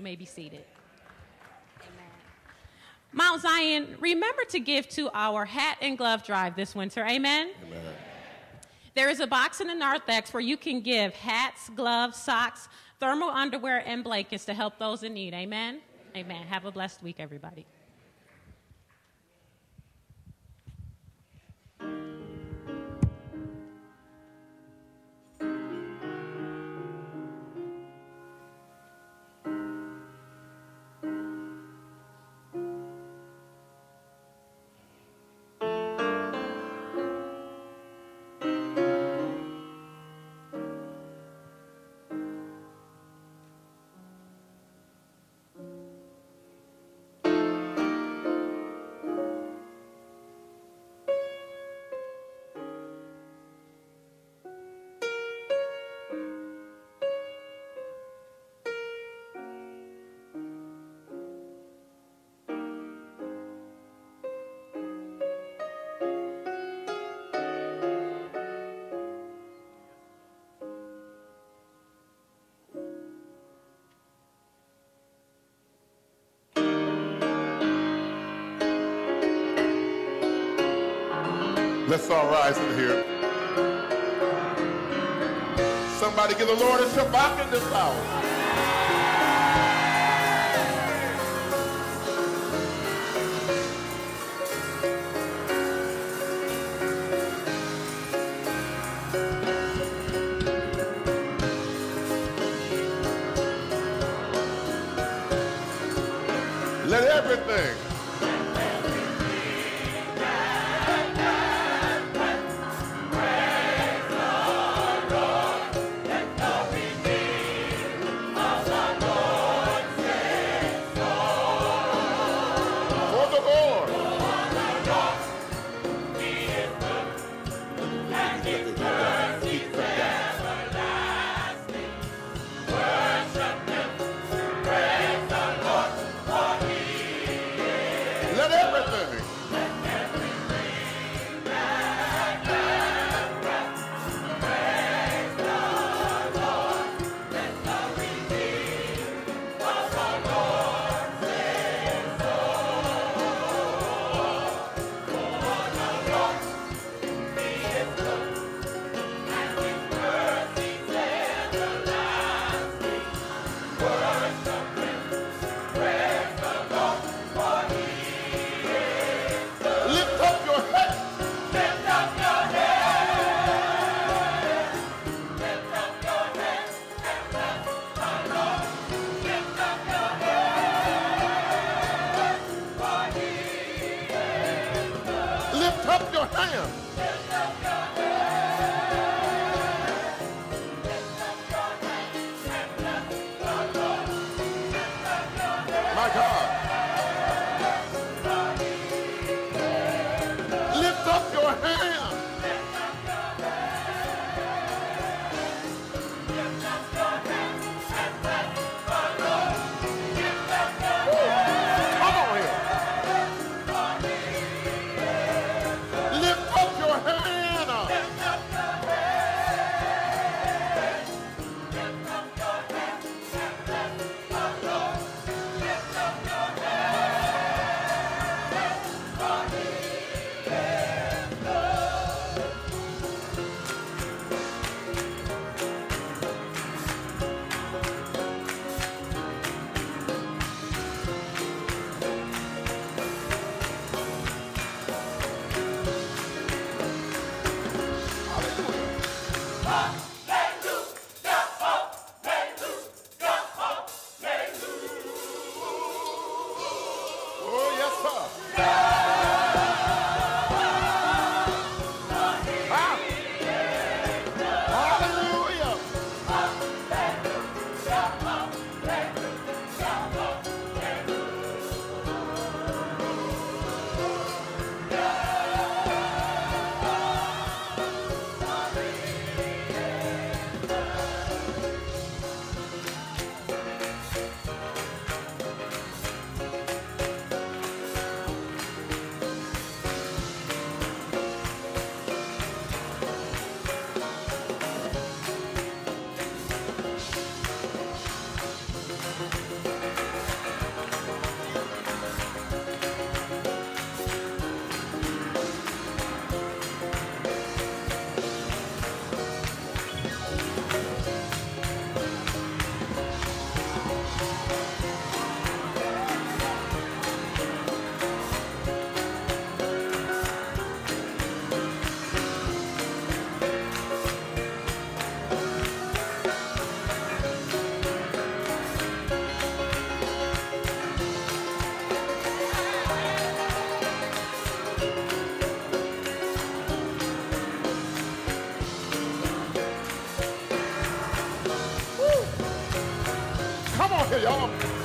You may be seated. Amen. Mount Zion, remember to give to our hat and glove drive this winter. Amen. Amen. There is a box in the narthex where you can give hats, gloves, socks, thermal underwear, and blankets to help those in need. Amen. Amen. Have a blessed week, everybody. Let's all rise in here. Somebody give the Lord a shabach in this house. Let 谢谢啊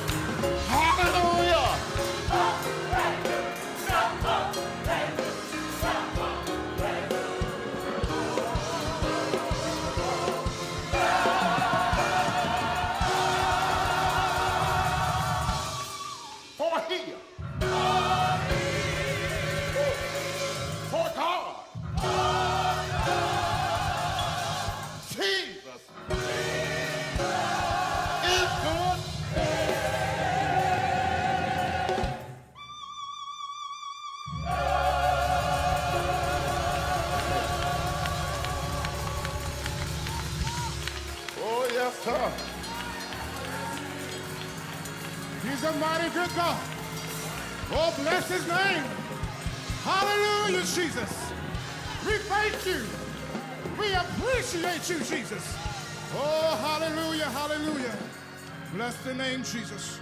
Bless the name, Jesus.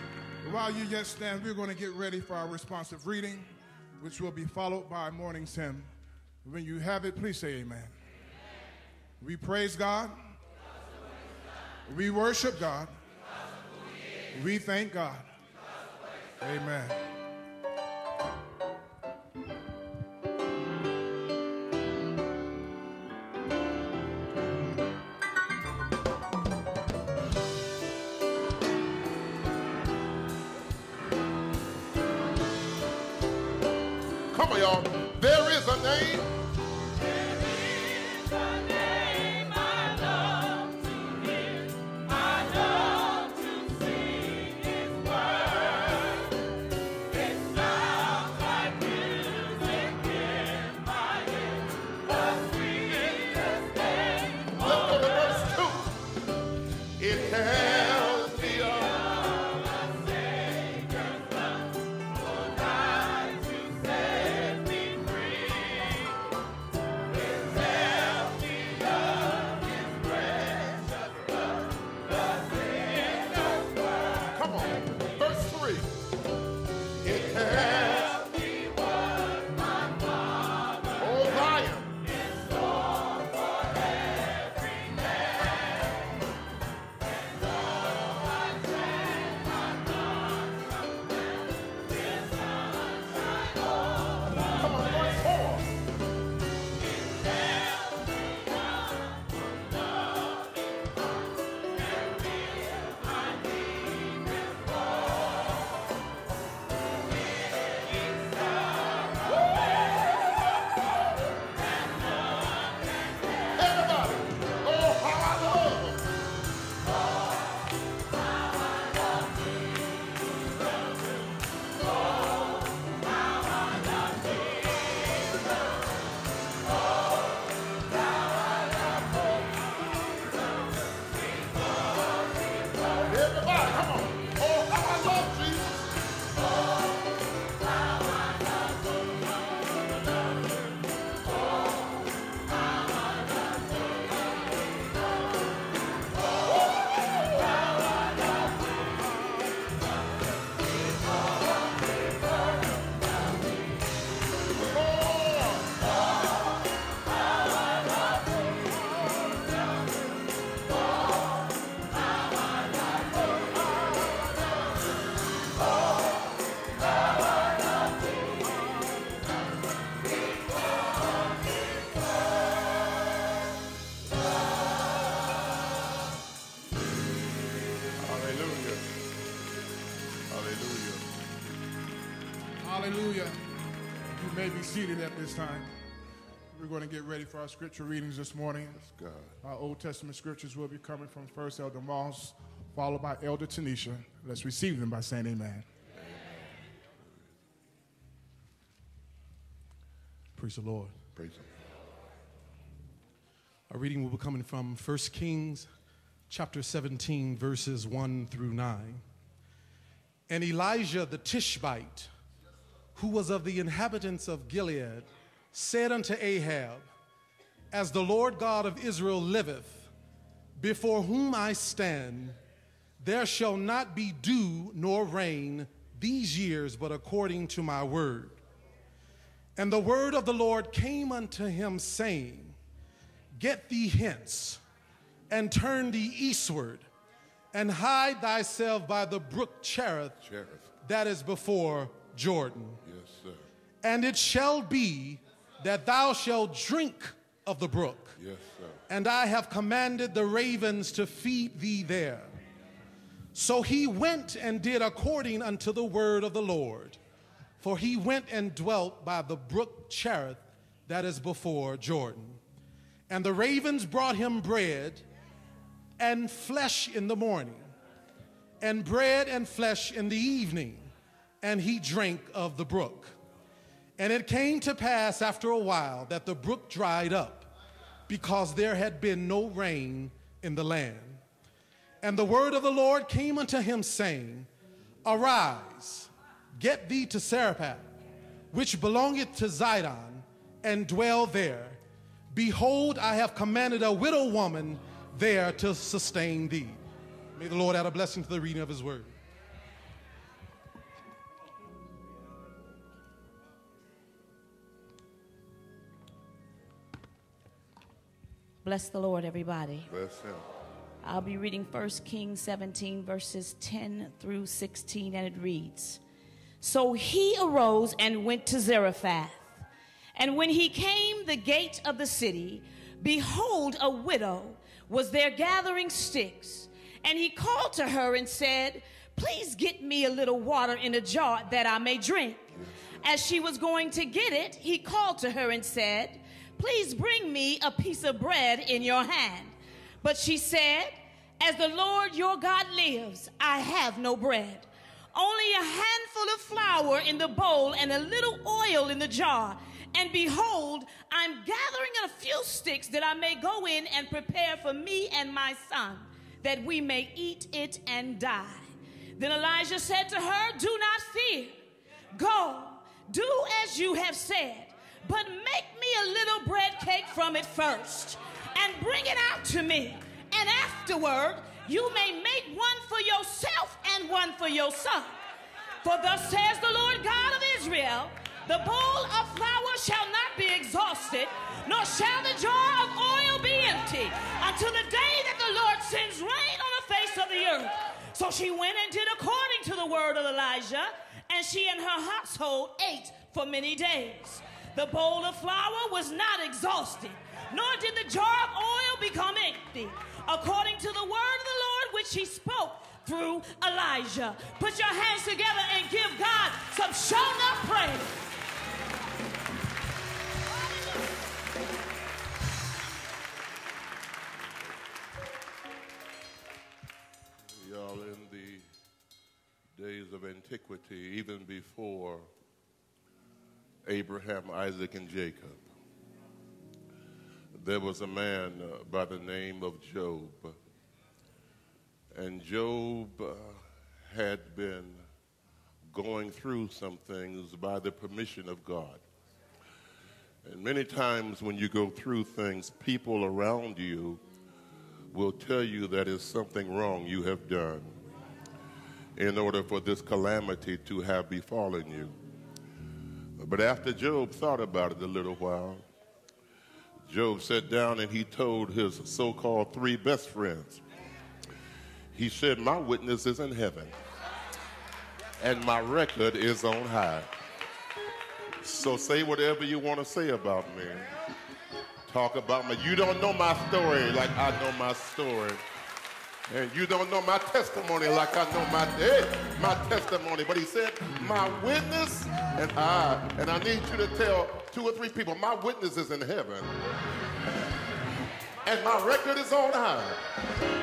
While you yet stand, we're going to get ready for our responsive reading, which will be followed by a morning hymn. When you have it, please say amen. We praise God. We worship God. We thank God. Amen. This time. We're going to get ready for our scripture readings this morning. God. Our Old Testament scriptures will be coming from First Elder Moss, followed by Elder Tanisha. Let's receive them by saying amen. Praise the Lord. Praise him. Our reading will be coming from 1 Kings chapter 17, verses 1 through 9. And Elijah the Tishbite, who was of the inhabitants of Gilead, said unto Ahab, As the Lord God of Israel liveth, before whom I stand, there shall not be dew nor rain these years, but according to my word. And the word of the Lord came unto him, saying, Get thee hence, and turn thee eastward, and hide thyself by the brook Cherith Cherith. that is before Jordan. And it shall be that thou shalt drink of the brook, Yes, and I have commanded the ravens to feed thee there. So he went and did according unto the word of the Lord. For he went and dwelt by the brook Cherith that is before Jordan. And the ravens brought him bread and flesh in the morning, and bread and flesh in the evening, and he drank of the brook. And it came to pass after a while that the brook dried up, because there had been no rain in the land. And the word of the Lord came unto him, saying, Arise, get thee to Zarephath, which belongeth to Zidon, and dwell there. Behold, I have commanded a widow woman there to sustain thee. May the Lord add a blessing to the reading of his word. Bless the Lord, everybody. Bless him. I'll be reading 1 Kings 17, verses 10 through 16, and it reads So he arose and went to Zarephath. And when he came the gate of the city, behold, a widow was there gathering sticks. And he called to her and said, Please get me a little water in a jar that I may drink. As she was going to get it, he called to her and said, Please bring me a piece of bread in your hand. But she said, As the Lord your God lives, I have no bread. Only a handful of flour in the bowl and a little oil in the jar. And behold, I'm gathering a few sticks that I may go in and prepare for me and my son, that we may eat it and die. Then Elijah said to her, Do not fear. Go, do as you have said, but make me a little bread cake from it first, and bring it out to me. And afterward, you may make one for yourself and one for your son. For thus says the Lord God of Israel the bowl of flour shall not be exhausted, nor shall the jar of oil be empty, until the day that the Lord sends rain on the face of the earth. So she went and did according to the word of Elijah, and she and her household ate for many days. The bowl of flour was not exhausted, nor did the jar of oil become empty, according to the word of the Lord which he spoke through Elijah. Put your hands together and give God some shown up praise. Y'all, in the days of antiquity, even before Abraham, Isaac, and Jacob, there was a man uh, by the name of Job. And Job uh, had been going through some things by the permission of God. And many times when you go through things, people around you will tell you that is something wrong you have done in order for this calamity to have befallen you. But after Job thought about it a little while, Job sat down and he told his so called three best friends, he said, My witness is in heaven, and my record is on high. So say whatever you want to say about me. Talk about me. You don't know my story like I know my story. And you don't know my testimony like I know my hey, my testimony. But he said, My witness and I, and I need you to tell two or three people, my witness is in heaven. And my record is on high.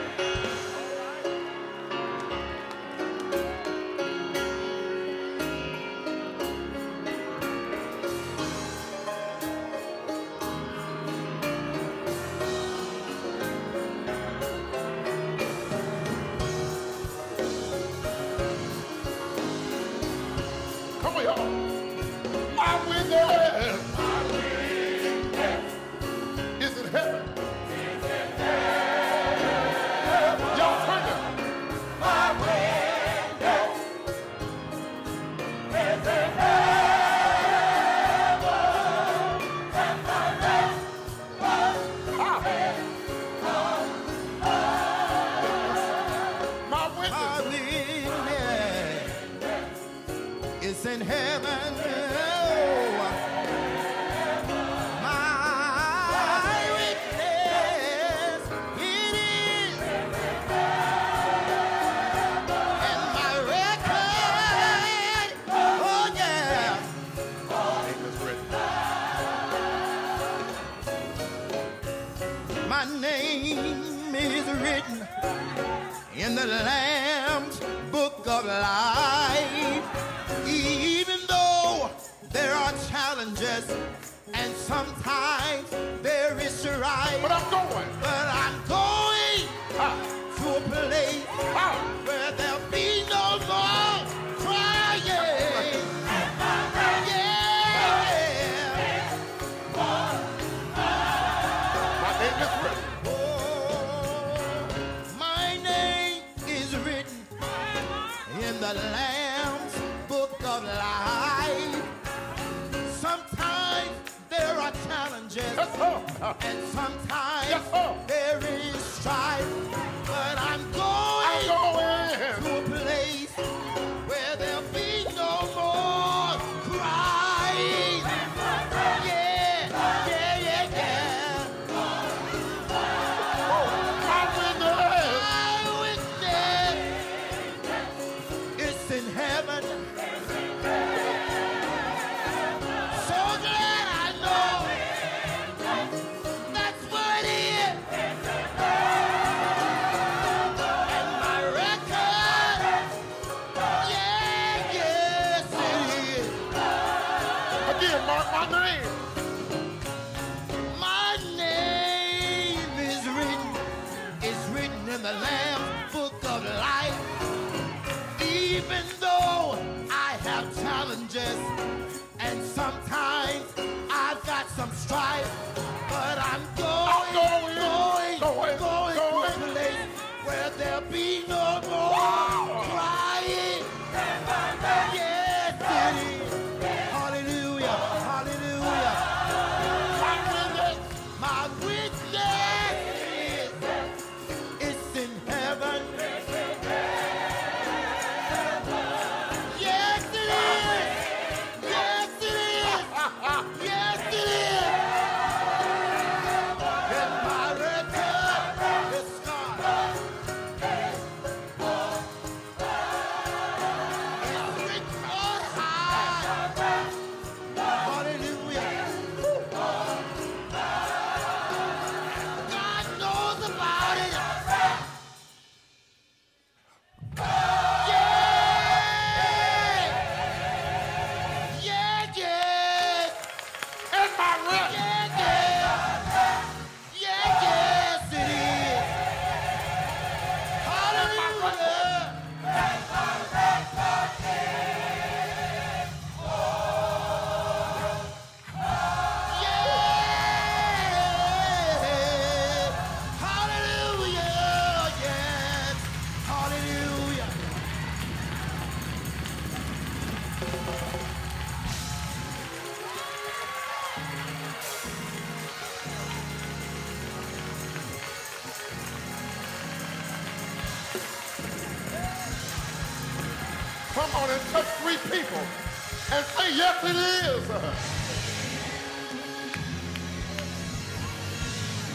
Yes, it is.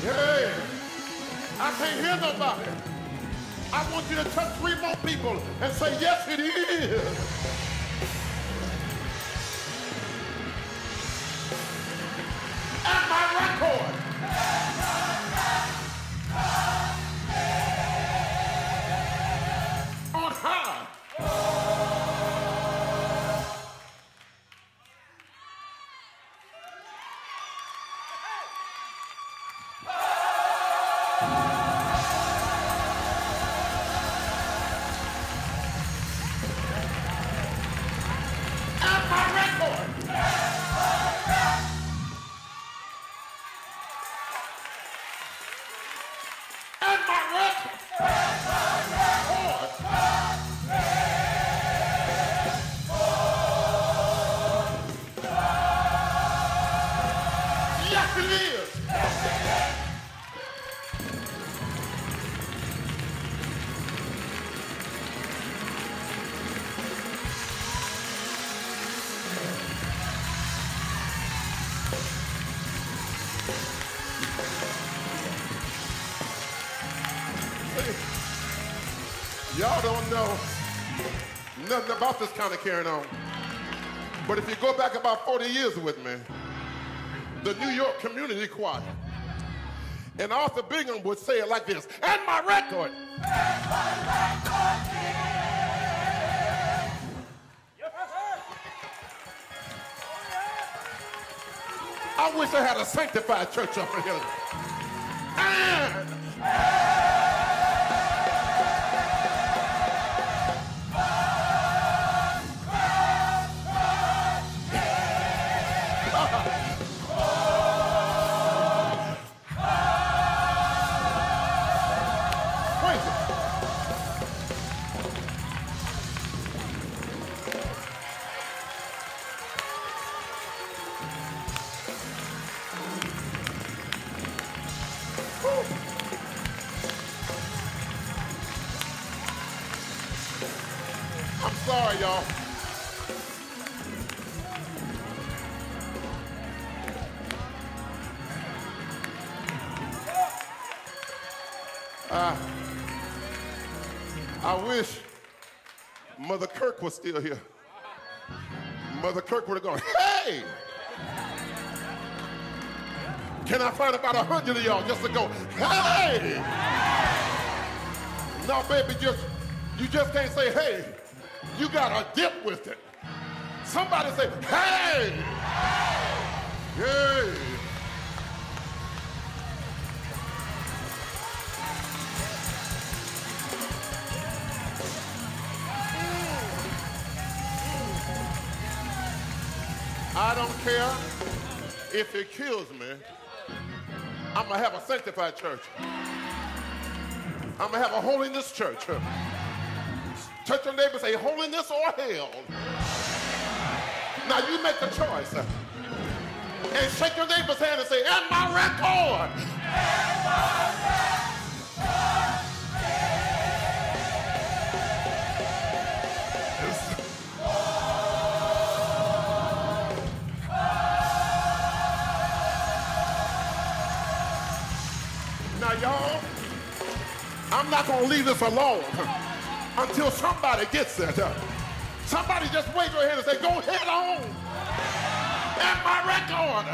Yeah. I can't hear nobody. I want you to touch three more people and say, yes, it is. Know nothing about this kind of carrying on. But if you go back about 40 years with me, the New York Community Choir, and Arthur Bingham would say it like this, and my record. And my record I wish I had a sanctified church up in here. And still here, Mother Kirk would have gone, hey! Can I find about a hundred of y'all just to go, hey! No, baby, just you just can't say, hey. You gotta dip with it. Somebody say, hey! Hey! I don't care if it kills me. I'm going to have a sanctified church. I'm going to have a holiness church. Touch your neighbor say, holiness or hell. Now you make the choice. And shake your neighbor's hand and say, and my record. And my y'all. I'm not going to leave this alone until somebody gets it. Somebody just wave your hand and say, go head on. And my record.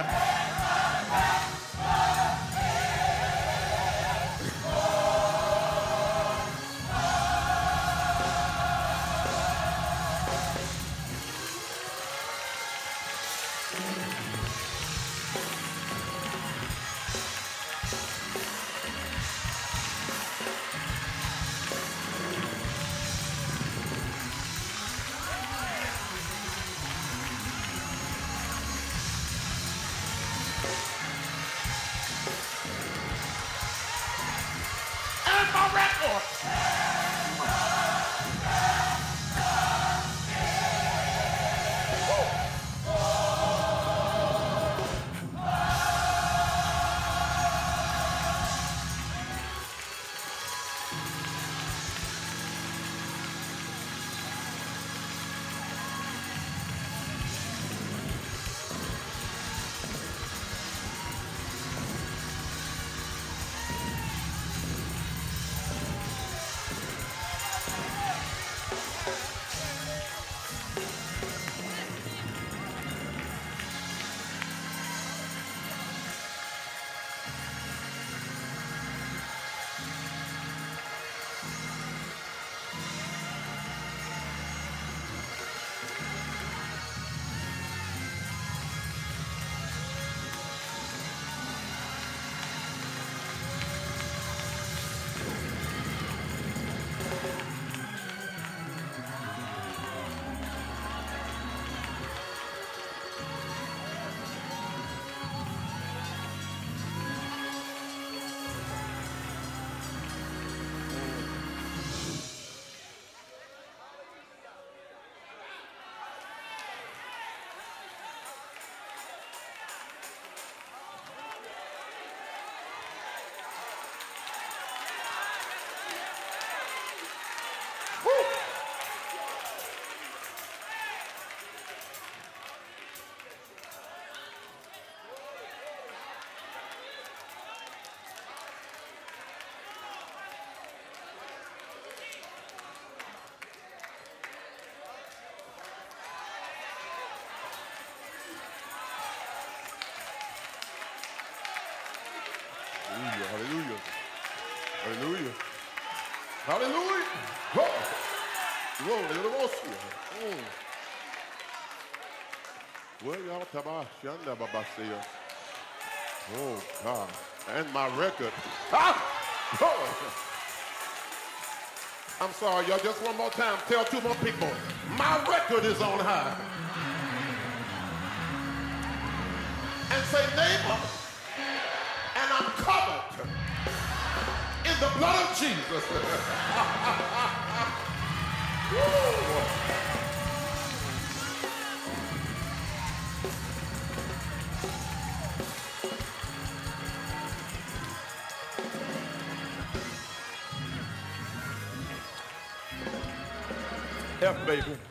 Philadelphia. Mm. Oh God. And my record. Ah! Oh. I'm sorry, y'all. Just one more time. Tell two more people. My record is on high. And say, neighbor, and I'm covered in the blood of Jesus. F, baby.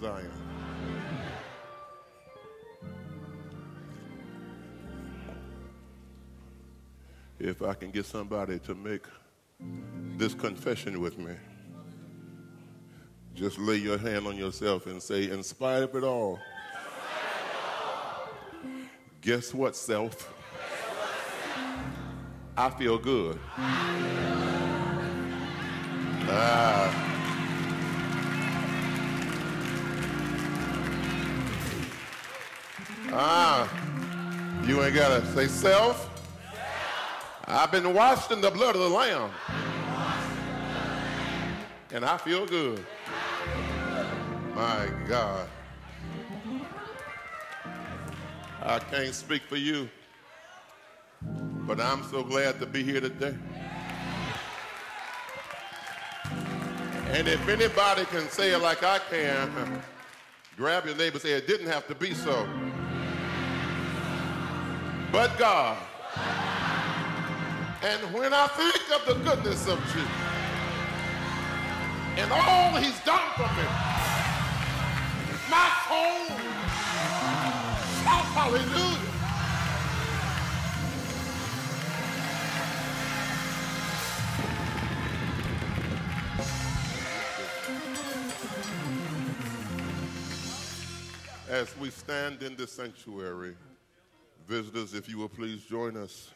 Zion. If I can get somebody to make this confession with me, just lay your hand on yourself and say, in spite of it all, guess what, self? I feel good. Ah. Ah, you ain't gotta say self. I've been washed in the blood of the Lamb. And I feel good. My God. I can't speak for you, but I'm so glad to be here today. And if anybody can say it like I can, grab your neighbor and say, it didn't have to be so but God. And when I think of the goodness of Jesus and all he's done for me, my soul shouts hallelujah. As we stand in the sanctuary, visitors, if you will please join us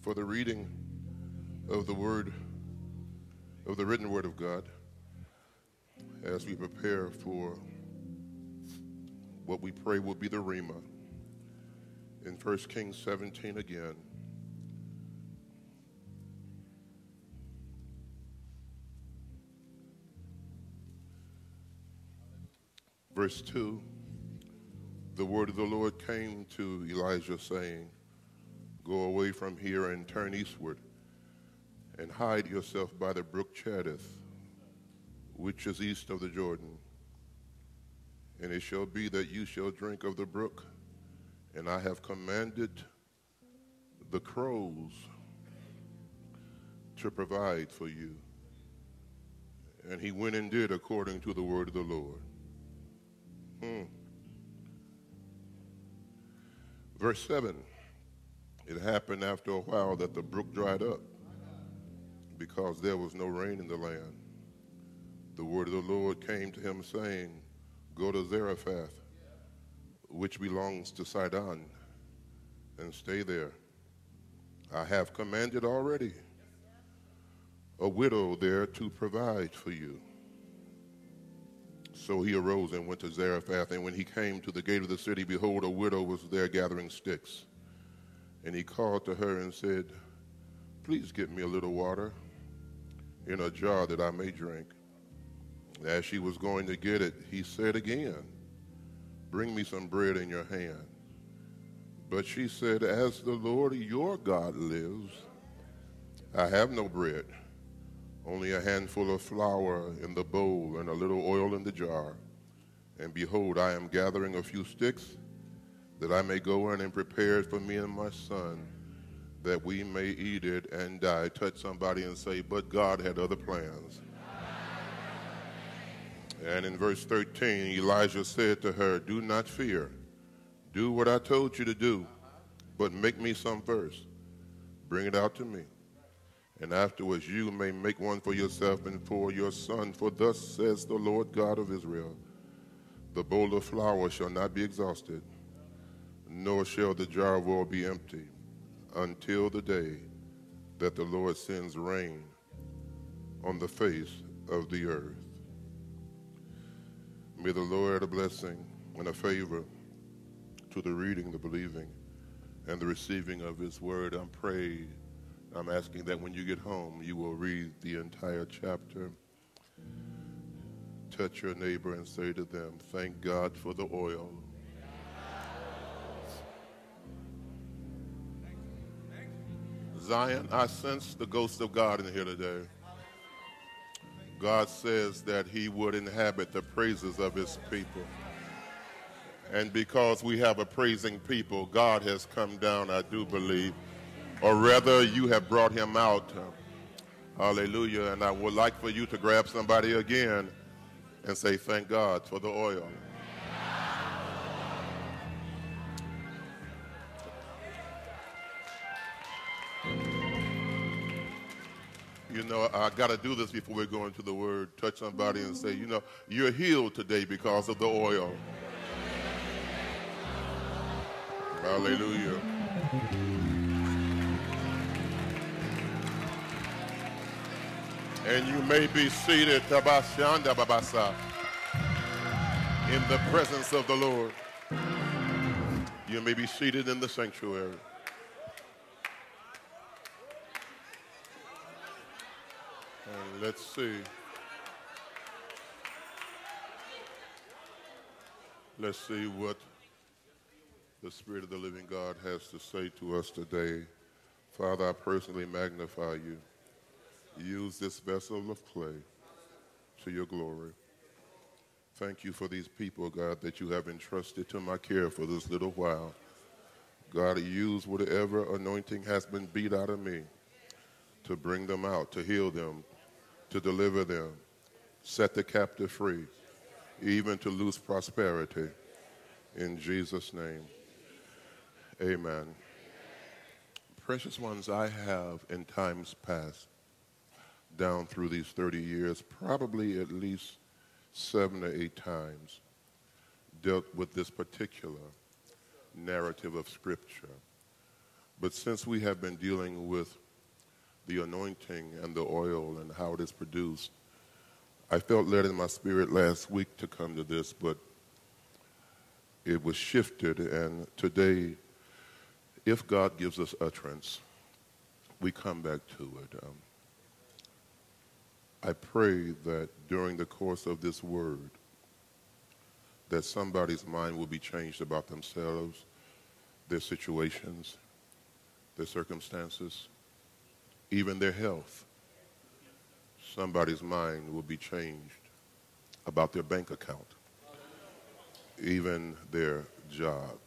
for the reading of the word, of the written word of God, as we prepare for what we pray will be the Rhema in 1 Kings 17 again. Verse 2 The word of the Lord came to Elijah, saying, Go away from here and turn eastward, and hide yourself by the brook Cherith, which is east of the Jordan. And it shall be that you shall drink of the brook, and I have commanded the crows to provide for you. And he went and did according to the word of the Lord. Hmm. Verse 7 It happened after a while that the brook dried up because there was no rain in the land. The word of the Lord came to him, saying, Go to Zarephath, which belongs to Sidon, and stay there. I have commanded already a widow there to provide for you. So he arose and went to Zarephath, and when he came to the gate of the city, behold, a widow was there gathering sticks. And he called to her and said, Please get me a little water in a jar that I may drink. As she was going to get it, he said again, Bring me some bread in your hand. But she said, As the Lord your God lives, I have no bread only a handful of flour in the bowl and a little oil in the jar. And behold, I am gathering a few sticks that I may go in and prepare it for me and my son, that we may eat it and die. Touch somebody and say, But God had other plans. And in verse 13, Elijah said to her, Do not fear. Do what I told you to do, but make me some first. Bring it out to me and afterwards you may make one for yourself and for your son. For thus says the Lord God of Israel The bowl of flour shall not be exhausted, nor shall the jar of oil be empty, until the day that the Lord sends rain on the face of the earth. May the Lord add a blessing and a favor to the reading, the believing, and the receiving of his word. I'm pray I'm asking that when you get home, you will read the entire chapter. Touch your neighbor and say to them, Thank God for the oil. Zion, I sense the ghost of God in here today. God says that he would inhabit the praises of his people. And because we have a praising people, God has come down, I do believe, or rather you have brought him out. Hallelujah. And I would like for you to grab somebody again and say, Thank God for the oil. You know, I got to do this before we go into the word. Touch somebody and say, you know, you're healed today because of the oil. Hallelujah. And you may be seated in the presence of the Lord. You may be seated in the sanctuary. And let's see. Let's see what the Spirit of the living God has to say to us today. Father, I personally magnify you. Use this vessel of clay to your glory. Thank you for these people, God, that you have entrusted to my care for this little while. God, use whatever anointing has been beat out of me to bring them out, to heal them, to deliver them, set the captive free, even to loose prosperity. In Jesus' name, amen. Precious ones, I have in times past down through these 30 years, probably at least seven or eight times, dealt with this particular narrative of Scripture. But since we have been dealing with the anointing and the oil and how it is produced, I felt led in my spirit last week to come to this, but it was shifted, and today, if God gives us utterance, we come back to it. Um, I pray that during the course of this word, that somebody's mind will be changed about themselves, their situations, their circumstances, even their health. Somebody's mind will be changed about their bank account, even their job.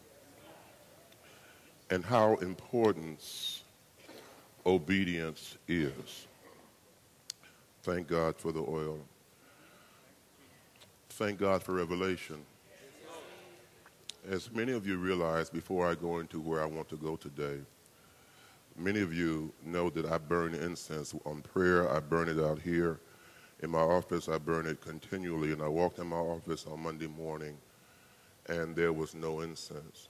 And how important obedience is. Thank God for the oil. Thank God for revelation. As many of you realize, before I go into where I want to go today, many of you know that I burn incense on prayer. I burn it out here. In my office, I burn it continually. And I walked in my office on Monday morning, and there was no incense.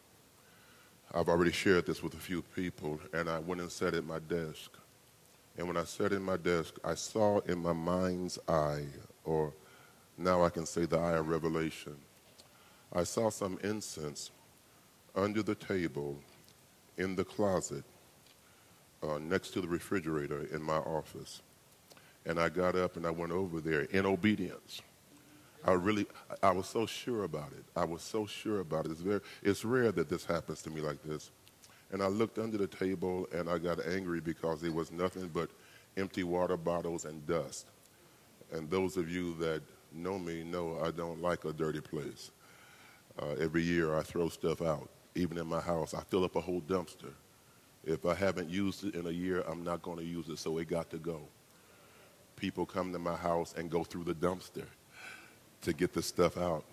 I've already shared this with a few people, and I went and sat at my desk. And when I sat in my desk, I saw in my mind's eye, or now I can say the eye of revelation, I saw some incense under the table in the closet uh, next to the refrigerator in my office. And I got up and I went over there in obedience. I really, I was so sure about it. I was so sure about it. It's, very, it's rare that this happens to me like this. And I looked under the table and I got angry because it was nothing but empty water bottles and dust. And those of you that know me know I don't like a dirty place. Uh, every year I throw stuff out. Even in my house, I fill up a whole dumpster. If I haven't used it in a year, I'm not going to use it, so it got to go. People come to my house and go through the dumpster to get the stuff out.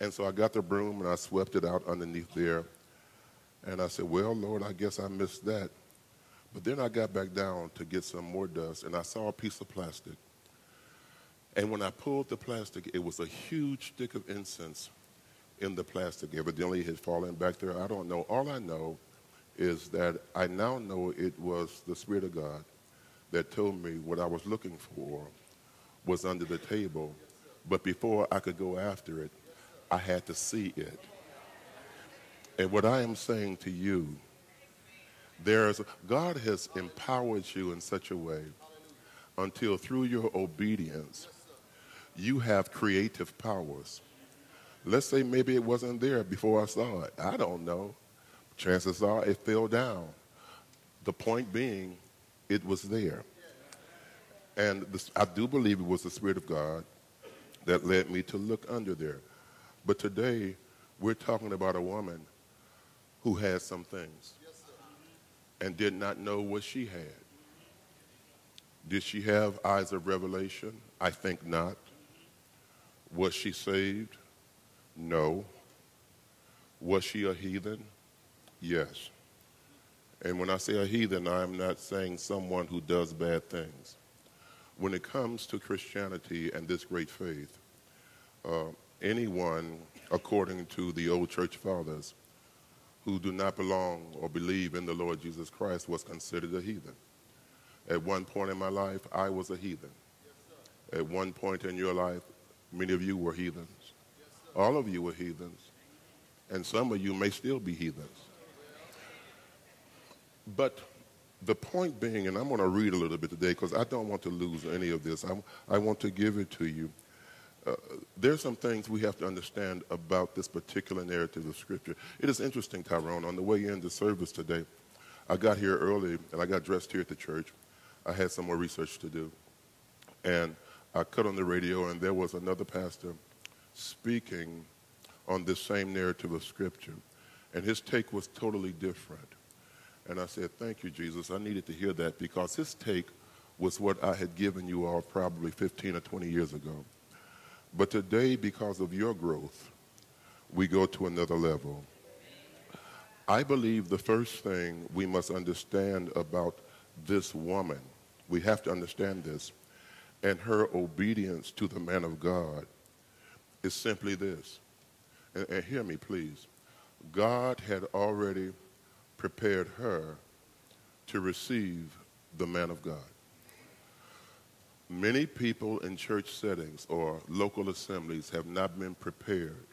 And so I got the broom and I swept it out underneath there and I said, Well, Lord, I guess I missed that. But then I got back down to get some more dust, and I saw a piece of plastic. And when I pulled the plastic, it was a huge stick of incense in the plastic. Evidently, it had fallen back there. I don't know. All I know is that I now know it was the Spirit of God that told me what I was looking for was under the table. But before I could go after it, I had to see it. And what I am saying to you, there's God has empowered you in such a way until through your obedience you have creative powers. Let's say maybe it wasn't there before I saw it. I don't know. Chances are it fell down. The point being, it was there. And I do believe it was the Spirit of God that led me to look under there. But today, we're talking about a woman who had some things and did not know what she had. Did she have eyes of revelation? I think not. Was she saved? No. Was she a heathen? Yes. And when I say a heathen, I'm not saying someone who does bad things. When it comes to Christianity and this great faith, uh, anyone, according to the old church fathers, who do not belong or believe in the Lord Jesus Christ was considered a heathen. At one point in my life, I was a heathen. Yes, At one point in your life, many of you were heathens. Yes, All of you were heathens. And some of you may still be heathens. But the point being, and I'm going to read a little bit today because I don't want to lose any of this. I, I want to give it to you. Uh, there's some things we have to understand about this particular narrative of Scripture. It is interesting, Tyrone. On the way into service today, I got here early and I got dressed here at the church. I had some more research to do. And I cut on the radio, and there was another pastor speaking on this same narrative of Scripture. And his take was totally different. And I said, Thank you, Jesus. I needed to hear that because his take was what I had given you all probably 15 or 20 years ago. But today, because of your growth, we go to another level. I believe the first thing we must understand about this woman, we have to understand this, and her obedience to the man of God is simply this. and, and hear me please, God had already prepared her to receive the man of God. Many people in church settings or local assemblies have not been prepared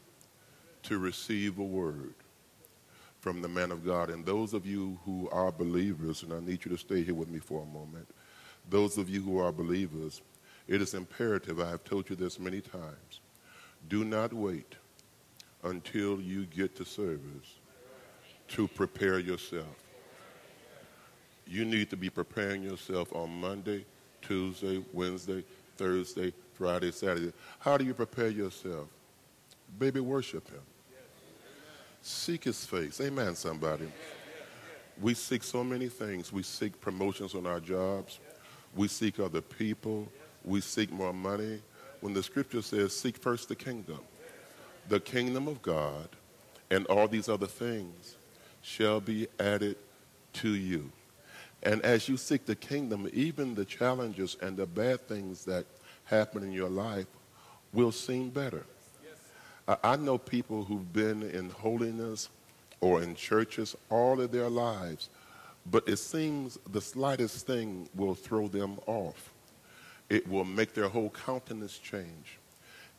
to receive a word from the man of God. And those of you who are believers, and I need you to stay here with me for a moment, those of you who are believers, it is imperative, I have told you this many times, do not wait until you get to service to prepare yourself. You need to be preparing yourself on Monday, Tuesday, Wednesday, Thursday, Friday, Saturday. How do you prepare yourself? Baby, worship Him. Seek His face. Amen, somebody. We seek so many things. We seek promotions on our jobs. We seek other people. We seek more money. When the scripture says, seek first the kingdom, the kingdom of God, and all these other things shall be added to you. And as you seek the kingdom, even the challenges and the bad things that happen in your life will seem better. I know people who've been in holiness or in churches all of their lives, but it seems the slightest thing will throw them off. It will make their whole countenance change.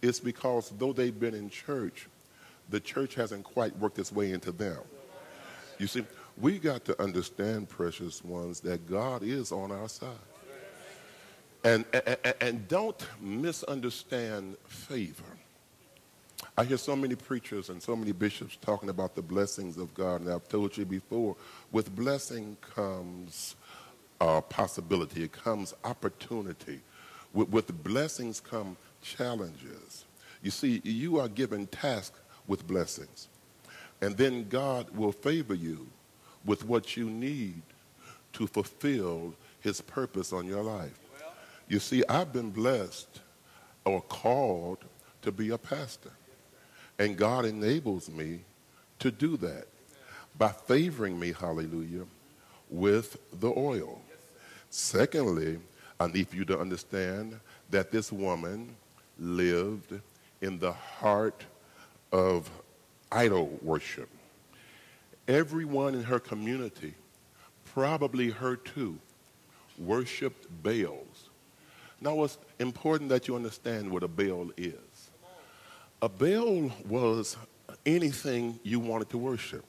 It's because though they've been in church, the church hasn't quite worked its way into them. You see, we got to understand, precious ones, that God is on our side. And, and, and don't misunderstand favor. I hear so many preachers and so many bishops talking about the blessings of God, and I've told you before, with blessing comes uh, possibility, it comes opportunity. With, with blessings come challenges. You see, you are given tasks with blessings, and then God will favor you with what you need to fulfill his purpose on your life. You see, I've been blessed or called to be a pastor. And God enables me to do that by favoring me, hallelujah, with the oil. Secondly, I need you to understand that this woman lived in the heart of idol worship. Everyone in her community, probably her too, worshiped Baals. Now, it's important that you understand what a Baal is. A Baal was anything you wanted to worship.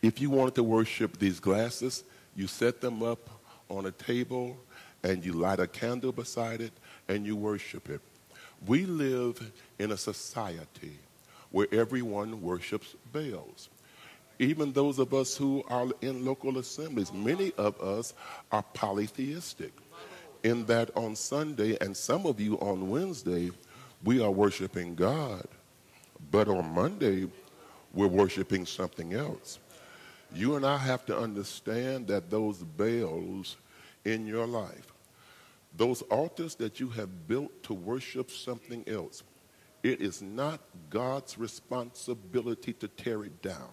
If you wanted to worship these glasses, you set them up on a table and you light a candle beside it and you worship it. We live in a society where everyone worships Baals. Even those of us who are in local assemblies, many of us are polytheistic in that on Sunday and some of you on Wednesday, we are worshiping God. But on Monday, we're worshiping something else. You and I have to understand that those Baals in your life, those altars that you have built to worship something else, it is not God's responsibility to tear it down.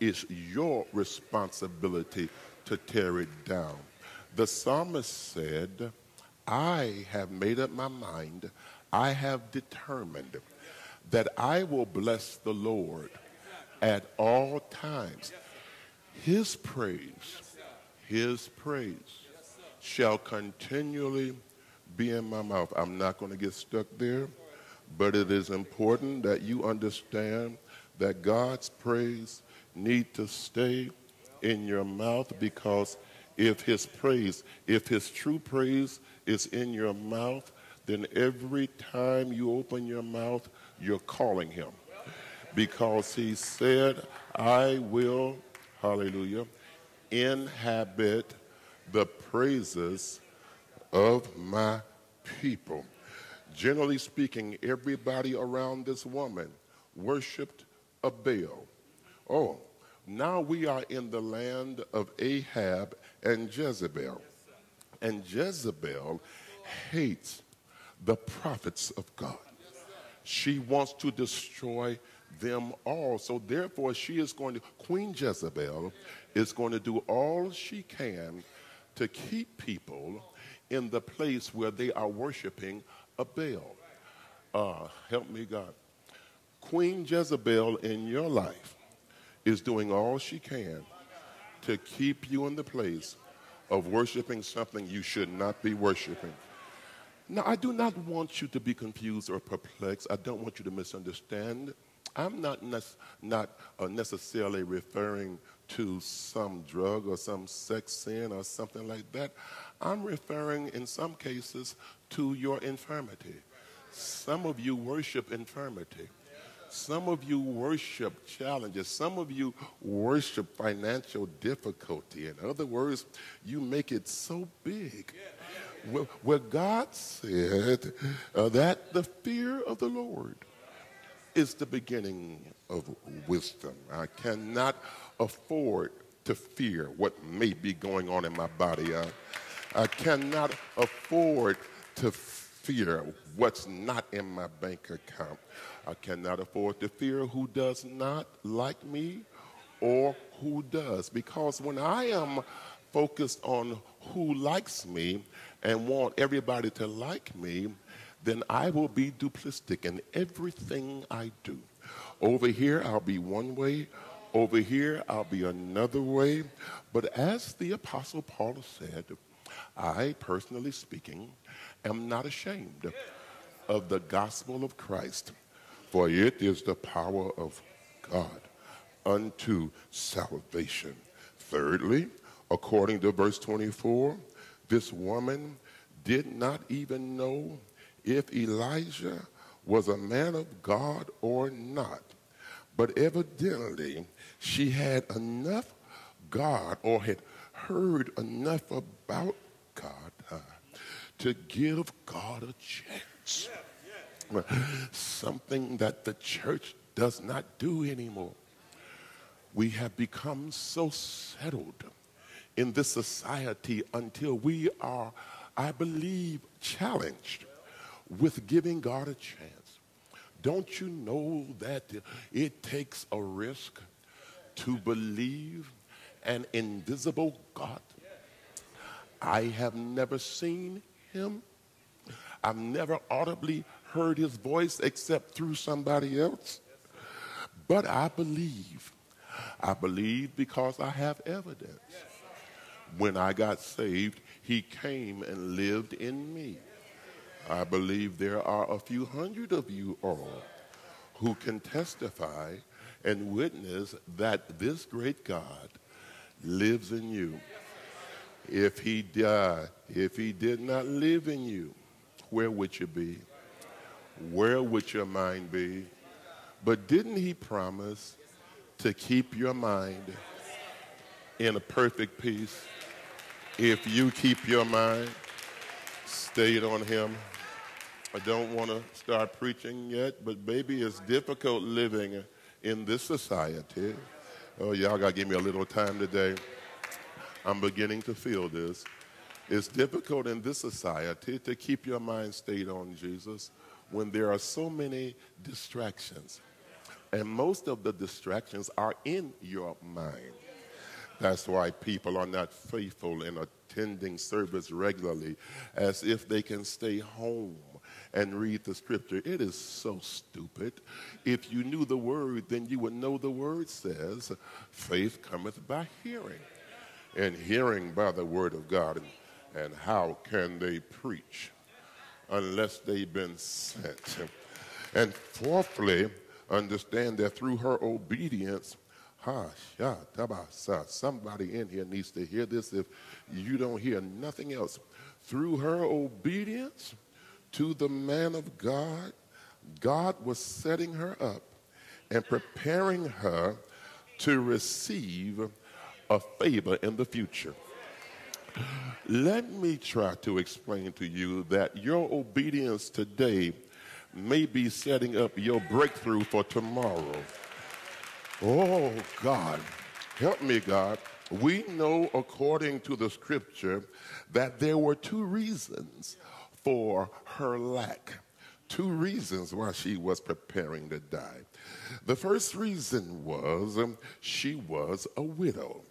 It's your responsibility to tear it down. The psalmist said, I have made up my mind I have determined that I will bless the Lord at all times. His praise, his praise shall continually be in my mouth. I'm not going to get stuck there, but it is important that you understand that God's praise need to stay in your mouth because if his praise, if his true praise is in your mouth, then every time you open your mouth, you're calling him. Because he said, I will, hallelujah, inhabit the praises of my people. Generally speaking, everybody around this woman worshiped a Baal. Oh, now we are in the land of Ahab and Jezebel. And Jezebel hates the prophets of God. She wants to destroy them all. So therefore, she is going to, Queen Jezebel is going to do all she can to keep people in the place where they are worshiping a Baal. Uh, help me, God. Queen Jezebel in your life is doing all she can to keep you in the place of worshiping something you should not be worshiping. Now, I do not want you to be confused or perplexed. I don't want you to misunderstand. I'm not, not uh, necessarily referring to some drug or some sex sin or something like that. I'm referring, in some cases, to your infirmity. Some of you worship infirmity. Some of you worship challenges. Some of you worship financial difficulty. In other words, you make it so big. Where God said uh, that the fear of the Lord is the beginning of wisdom. I cannot afford to fear what may be going on in my body. I cannot afford to fear what's not in my bank account. I cannot afford to fear who does not like me or who does. Because when I am focused on who likes me and want everybody to like me, then I will be duplistic in everything I do. Over here, I'll be one way. Over here, I'll be another way. But as the Apostle Paul said, I, personally speaking, am not ashamed of the gospel of Christ, for it is the power of God unto salvation. Thirdly, according to verse 24, this woman did not even know if Elijah was a man of God or not. But evidently, she had enough God or had heard enough about God to give God a chance. Something that the church does not do anymore. We have become so settled in this society until we are, I believe, challenged with giving God a chance. Don't you know that it takes a risk to believe an invisible God? I have never seen him. I've never audibly heard his voice except through somebody else. But I believe. I believe because I have evidence. When I got saved, he came and lived in me. I believe there are a few hundred of you all who can testify and witness that this great God lives in you. If he died, if he did not live in you, where would you be? Where would your mind be? But didn't he promise to keep your mind in a perfect peace if you keep your mind stayed on him? I don't want to start preaching yet, but baby, it's difficult living in this society. Oh, y'all got to give me a little time today. I'm beginning to feel this. It's difficult in this society to keep your mind stayed on Jesus when there are so many distractions. And most of the distractions are in your mind. That's why people are not faithful in attending service regularly as if they can stay home and read the scripture. It is so stupid. If you knew the word, then you would know the word says, faith cometh by hearing, and hearing by the word of God. And, and how can they preach unless they've been sent? And fourthly, understand that through her obedience, somebody in here needs to hear this if you don't hear nothing else. Through her obedience, to the man of God, God was setting her up and preparing her to receive a favor in the future. Let me try to explain to you that your obedience today may be setting up your breakthrough for tomorrow. Oh, God, help me, God. We know, according to the scripture, that there were two reasons for her lack. Two reasons why she was preparing to die. The first reason was um, she was a widow.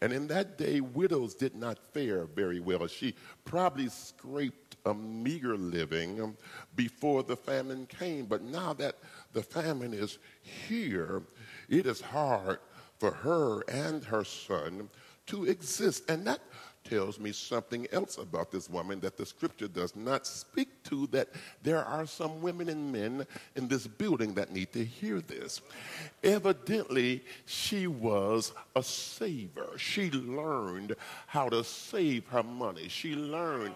And in that day, widows did not fare very well. She probably scraped a meager living um, before the famine came. But now that the famine is here, it is hard for her and her son to exist. And that tells me something else about this woman that the scripture does not speak to that there are some women and men in this building that need to hear this. Evidently, she was a saver. She learned how to save her money. She learned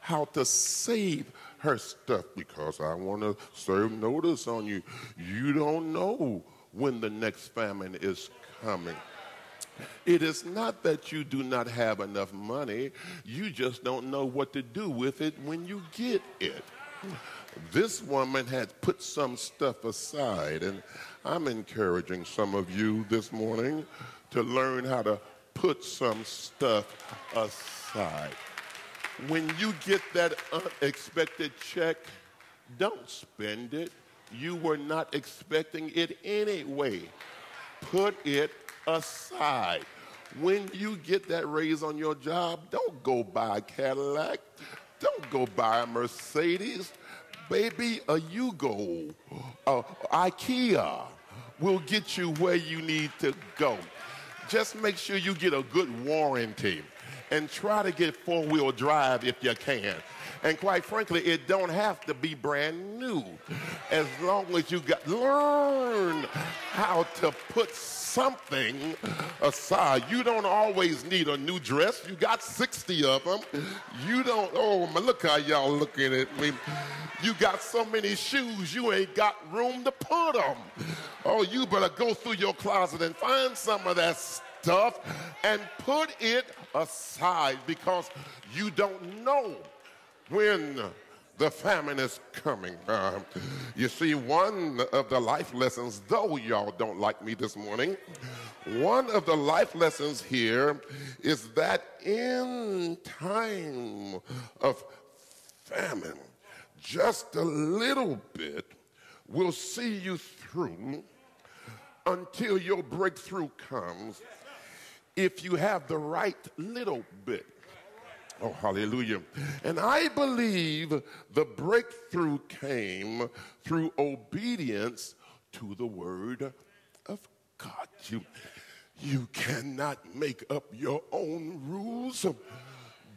how to save her stuff because I want to serve notice on you. You don't know when the next famine is coming. It is not that you do not have enough money, you just don't know what to do with it when you get it. This woman had put some stuff aside, and I'm encouraging some of you this morning to learn how to put some stuff aside. When you get that unexpected check, don't spend it. You were not expecting it anyway. Put it aside. When you get that raise on your job, don't go buy a Cadillac. Don't go buy a Mercedes. Baby, a Yugo, uh, a Kia will get you where you need to go. Just make sure you get a good warranty and try to get four-wheel drive if you can. And quite frankly, it don't have to be brand new. As long as you got learn how to put something aside. You don't always need a new dress. You got 60 of them. You don't, oh, look how y'all looking at me. You got so many shoes, you ain't got room to put them. Oh, you better go through your closet and find some of that stuff and put it aside because you don't know when the famine is coming. Uh, you see, one of the life lessons, though y'all don't like me this morning, one of the life lessons here is that in time of famine, just a little bit will see you through until your breakthrough comes if you have the right little bit. Oh, hallelujah. And I believe the breakthrough came through obedience to the word of God. You, you cannot make up your own rules.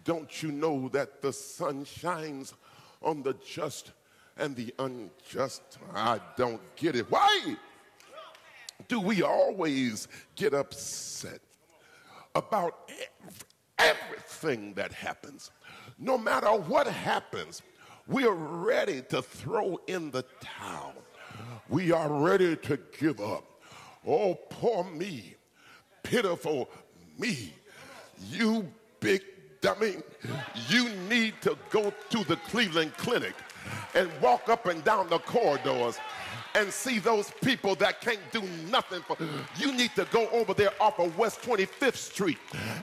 Don't you know that the sun shines on the just and the unjust? I don't get it. Why do we always get upset about everything that happens, no matter what happens, we are ready to throw in the towel. We are ready to give up. Oh, poor me, pitiful me. You big dummy, you need to go to the Cleveland Clinic and walk up and down the corridors and see those people that can't do nothing for you need to go over there off of West 25th Street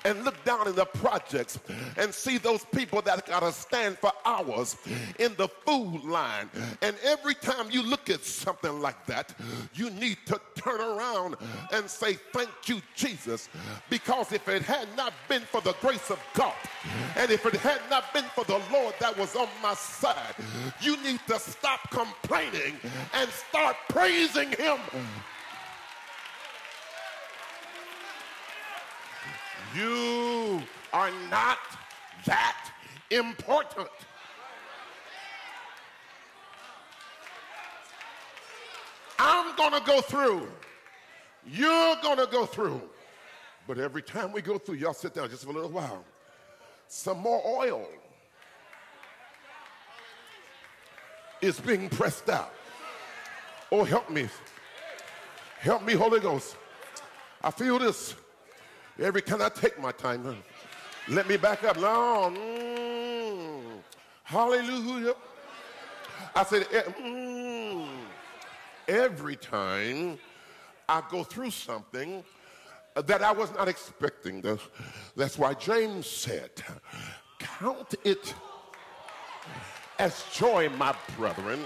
and look down in the projects and see those people that gotta stand for hours in the food line. And every time you look at something like that, you need to turn around and say, Thank you, Jesus. Because if it had not been for the grace of God, and if it had not been for the Lord that was on my side, you need to stop complaining and start praising him. You are not that important. I'm going to go through. You're going to go through. But every time we go through, y'all sit down just for a little while. Some more oil is being pressed out. Oh, help me. Help me, Holy Ghost. I feel this. Every time I take my time, let me back up. No. Mm. Hallelujah. I said, eh, mm. every time I go through something that I was not expecting. That's why James said, Count it as joy, my brethren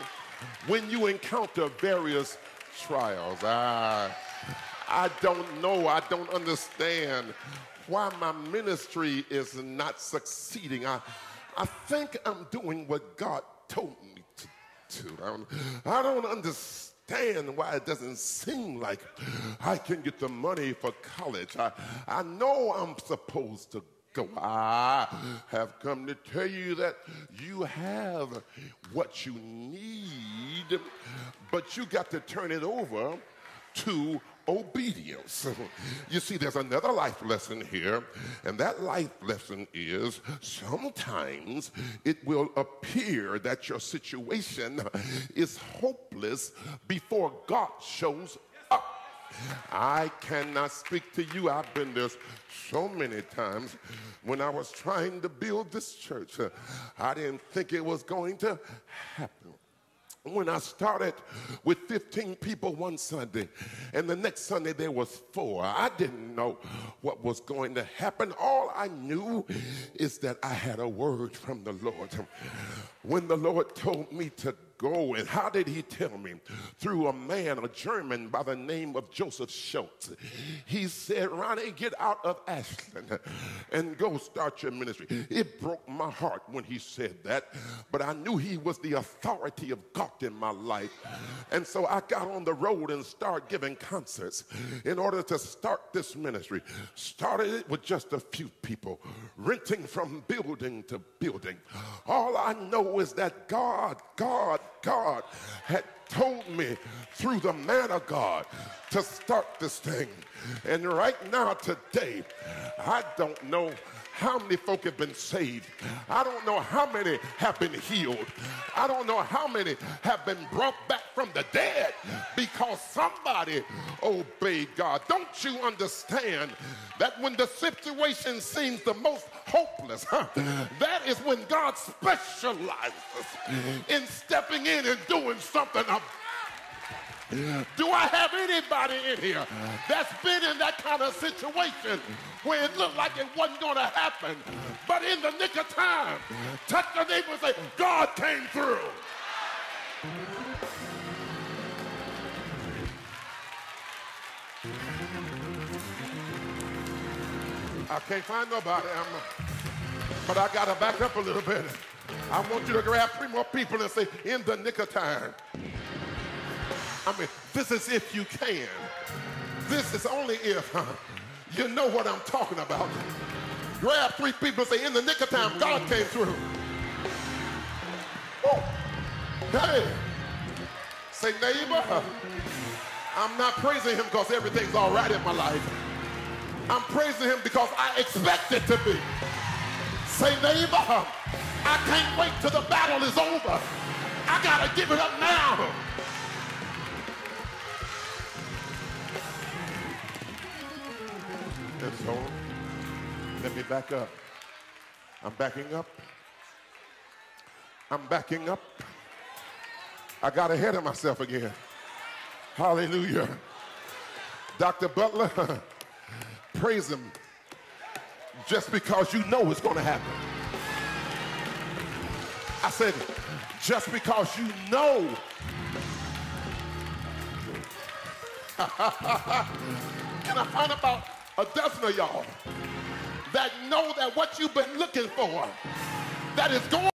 when you encounter various trials. Ah, I don't know, I don't understand why my ministry is not succeeding. I, I think I'm doing what God told me to do. I don't, I don't understand why it doesn't seem like I can get the money for college. I, I know I'm supposed to go. I have come to tell you that you have what you need, but you got to turn it over to obedience. You see, there's another life lesson here, and that life lesson is sometimes it will appear that your situation is hopeless before God shows. I cannot speak to you. I've been there so many times when I was trying to build this church. Uh, I didn't think it was going to happen when I started with 15 people one Sunday, and the next Sunday there was four. I didn't know what was going to happen. All I knew is that I had a word from the Lord. When the Lord told me to go. And how did he tell me? Through a man, a German by the name of Joseph Schultz. He said, Ronnie, get out of Ashland and go start your ministry. It broke my heart when he said that, but I knew he was the authority of God in my life. And so I got on the road and started giving concerts in order to start this ministry. Started it with just a few people, renting from building to building. All I know is that God, God, God had told me through the man of God to start this thing. And right now, today, I don't know how many folk have been saved. I don't know how many have been healed. I don't know how many have been brought back from the dead because somebody obeyed God. Don't you understand that when the situation seems the most hopeless, huh, that is when God specializes in stepping in and doing something about do I have anybody in here that's been in that kind of situation where it looked like it wasn't going to happen, but in the nick of time, touch the neighbor and say, God came through. I can't find nobody, I'm, but I got to back up a little bit. I want you to grab three more people and say, in the nick of time. I mean, this is if you can. This is only if huh, you know what I'm talking about. Grab three people and say, in the nick of time, God came through. Oh, hey, say neighbor, I'm not praising him because everything's all right in my life. I'm praising him because I expect it to be. Say neighbor, I can't wait till the battle is over. I gotta give it up now. And so, let me back up. I'm backing up. I'm backing up. I got ahead of myself again. Hallelujah. Dr. Butler, praise him just because you know it's going to happen. I said, just because you know. Can I find about a dozen of y'all that know that what you've been looking for, that is going